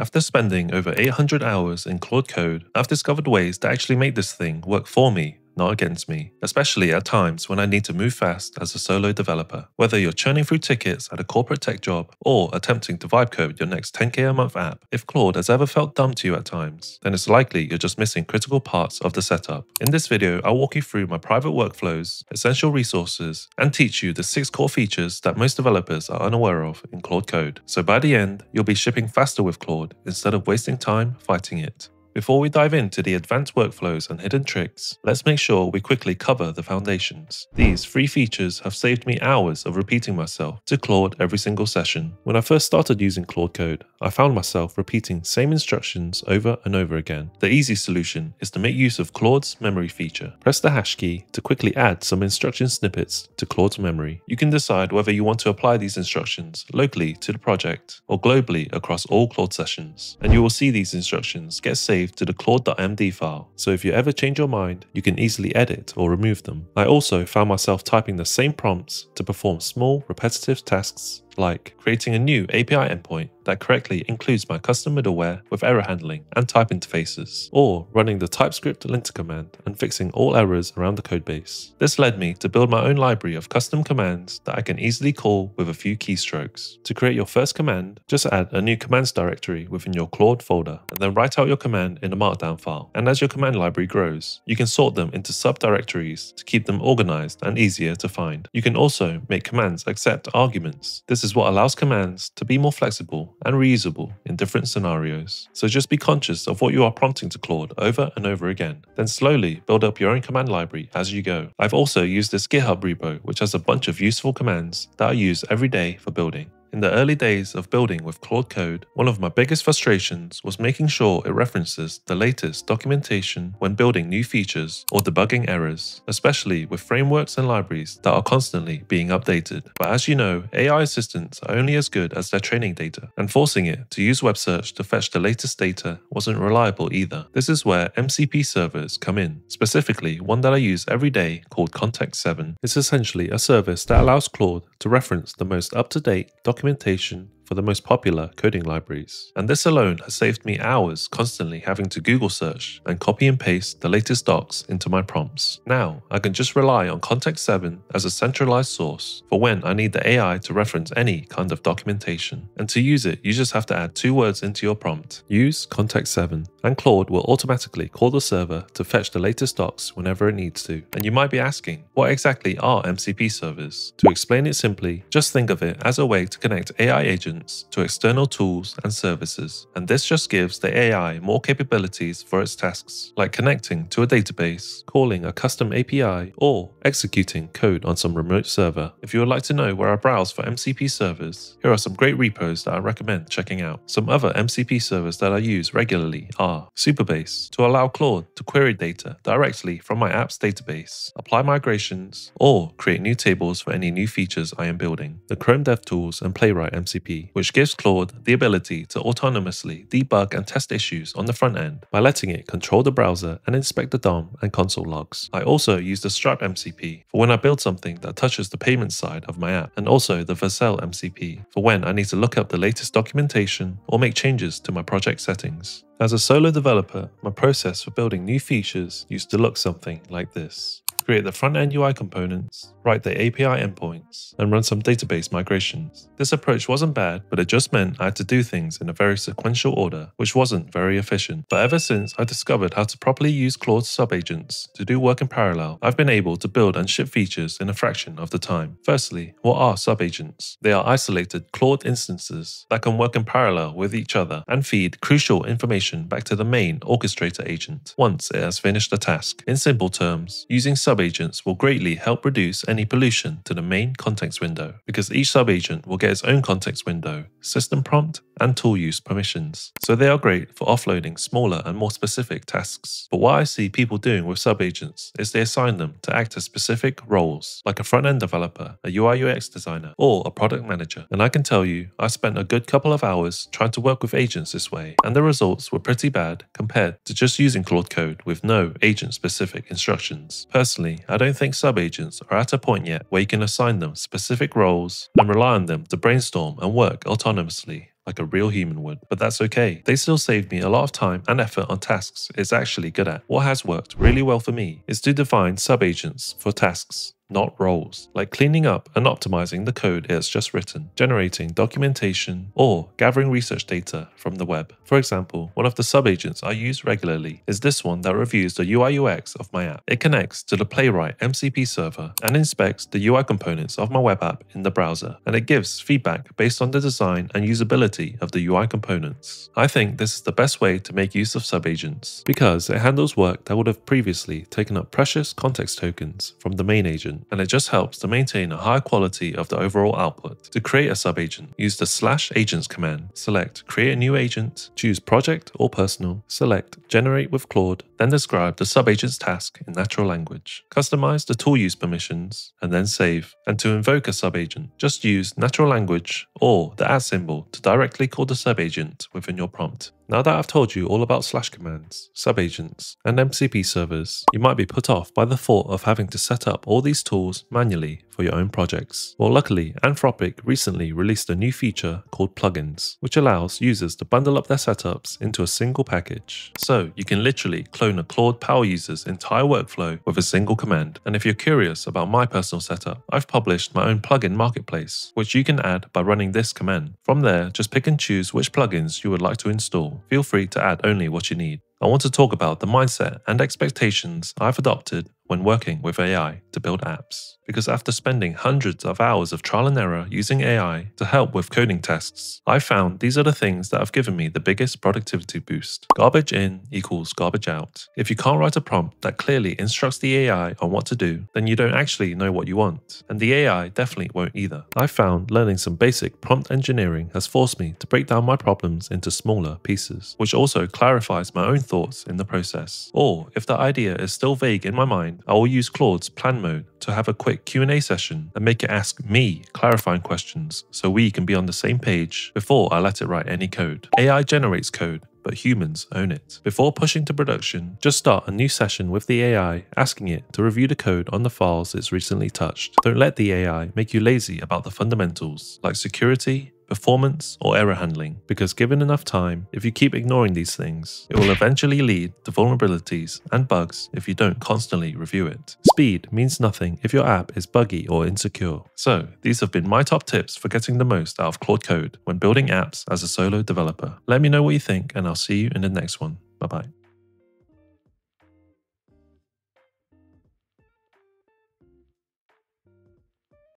After spending over 800 hours in Claude Code, I've discovered ways to actually make this thing work for me not against me, especially at times when I need to move fast as a solo developer. Whether you're churning through tickets at a corporate tech job or attempting to vibe code your next 10k a month app, if Claude has ever felt dumb to you at times, then it's likely you're just missing critical parts of the setup. In this video, I'll walk you through my private workflows, essential resources, and teach you the six core features that most developers are unaware of in Claude Code. So by the end, you'll be shipping faster with Claude instead of wasting time fighting it. Before we dive into the advanced workflows and hidden tricks, let's make sure we quickly cover the foundations. These three features have saved me hours of repeating myself to Claude every single session. When I first started using Claude Code, I found myself repeating same instructions over and over again. The easy solution is to make use of Claude's memory feature. Press the hash key to quickly add some instruction snippets to Claude's memory. You can decide whether you want to apply these instructions locally to the project or globally across all Claude sessions, and you will see these instructions get saved to the claude.md file, so if you ever change your mind, you can easily edit or remove them. I also found myself typing the same prompts to perform small, repetitive tasks like creating a new API endpoint that correctly includes my custom middleware with error handling and type interfaces, or running the TypeScript linter command and fixing all errors around the codebase. This led me to build my own library of custom commands that I can easily call with a few keystrokes. To create your first command, just add a new commands directory within your Claude folder, and then write out your command in a markdown file. And as your command library grows, you can sort them into subdirectories to keep them organized and easier to find. You can also make commands accept arguments. This is what allows commands to be more flexible and reusable in different scenarios. So just be conscious of what you are prompting to Claude over and over again. Then slowly build up your own command library as you go. I've also used this GitHub repo, which has a bunch of useful commands that I use every day for building. In the early days of building with Claude Code, one of my biggest frustrations was making sure it references the latest documentation when building new features or debugging errors, especially with frameworks and libraries that are constantly being updated. But as you know, AI assistants are only as good as their training data, and forcing it to use web search to fetch the latest data wasn't reliable either. This is where MCP servers come in, specifically one that I use every day called Context 7. It's essentially a service that allows Claude to reference the most up-to-date documentation documentation for the most popular coding libraries. And this alone has saved me hours constantly having to Google search and copy and paste the latest docs into my prompts. Now, I can just rely on Context 7 as a centralized source for when I need the AI to reference any kind of documentation. And to use it, you just have to add two words into your prompt. Use Context 7 and Claude will automatically call the server to fetch the latest docs whenever it needs to. And you might be asking, what exactly are MCP servers? To explain it simply, just think of it as a way to connect AI agents to external tools and services, and this just gives the AI more capabilities for its tasks, like connecting to a database, calling a custom API, or executing code on some remote server. If you would like to know where I browse for MCP servers, here are some great repos that I recommend checking out. Some other MCP servers that I use regularly are Supabase to allow Claude to query data directly from my app's database, apply migrations, or create new tables for any new features I am building. The Chrome DevTools and Playwright MCP which gives Claude the ability to autonomously debug and test issues on the front end by letting it control the browser and inspect the DOM and console logs. I also use the Stripe MCP for when I build something that touches the payment side of my app, and also the Vercel MCP for when I need to look up the latest documentation or make changes to my project settings. As a solo developer, my process for building new features used to look something like this create the front-end UI components, write the API endpoints, and run some database migrations. This approach wasn't bad, but it just meant I had to do things in a very sequential order, which wasn't very efficient. But ever since I discovered how to properly use Claude's subagents to do work in parallel, I've been able to build and ship features in a fraction of the time. Firstly, what are subagents? They are isolated Claude instances that can work in parallel with each other and feed crucial information back to the main orchestrator agent once it has finished a task. In simple terms, using sub subagents will greatly help reduce any pollution to the main context window, because each subagent will get its own context window, system prompt, and tool use permissions. So they are great for offloading smaller and more specific tasks. But what I see people doing with subagents is they assign them to act as specific roles, like a front-end developer, a UI UX designer, or a product manager. And I can tell you, I spent a good couple of hours trying to work with agents this way, and the results were pretty bad compared to just using Claude Code with no agent-specific instructions. Personally, I don't think subagents are at a point yet where you can assign them specific roles and rely on them to brainstorm and work autonomously. like a real human would. But that's okay. They still save me a lot of time and effort on tasks it's actually good at. What has worked really well for me is to define subagents for tasks not roles, like cleaning up and optimizing the code it has just written, generating documentation, or gathering research data from the web. For example, one of the subagents I use regularly is this one that reviews the UI UX of my app. It connects to the Playwright MCP server and inspects the UI components of my web app in the browser, and it gives feedback based on the design and usability of the UI components. I think this is the best way to make use of subagents because it handles work that would have previously taken up precious context tokens from the main agent and it just helps to maintain a high quality of the overall output. To create a subagent, use the slash agents command, select create a new agent, choose project or personal, select generate with Claude, then describe the subagent's task in natural language. Customize the tool use permissions, and then save. And to invoke a subagent, just use natural language or the at symbol to directly call the subagent within your prompt. Now that I've told you all about slash commands, subagents, and MCP servers, you might be put off by the thought of having to set up all these tools manually for your own projects. Well, luckily, Anthropic recently released a new feature called plugins, which allows users to bundle up their setups into a single package. So you can literally clone a Claude power user's entire workflow with a single command. And if you're curious about my personal setup, I've published my own plugin marketplace, which you can add by running this command. From there, just pick and choose which plugins you would like to install feel free to add only what you need. I want to talk about the mindset and expectations I've adopted when working with AI to build apps. Because after spending hundreds of hours of trial and error using AI to help with coding tasks, I found these are the things that have given me the biggest productivity boost. Garbage in equals garbage out. If you can't write a prompt that clearly instructs the AI on what to do, then you don't actually know what you want. And the AI definitely won't either. I found learning some basic prompt engineering has forced me to break down my problems into smaller pieces, which also clarifies my own thoughts in the process. Or if the idea is still vague in my mind, I will use Claude's plan mode to have a quick Q&A session and make it ask me clarifying questions so we can be on the same page before I let it write any code. AI generates code, but humans own it. Before pushing to production, just start a new session with the AI, asking it to review the code on the files it's recently touched. Don't let the AI make you lazy about the fundamentals like security, performance, or error handling, because given enough time, if you keep ignoring these things, it will eventually lead to vulnerabilities and bugs if you don't constantly review it. Speed means nothing if your app is buggy or insecure. So, these have been my top tips for getting the most out of Claude Code when building apps as a solo developer. Let me know what you think, and I'll see you in the next one. Bye bye.